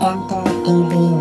Enter TV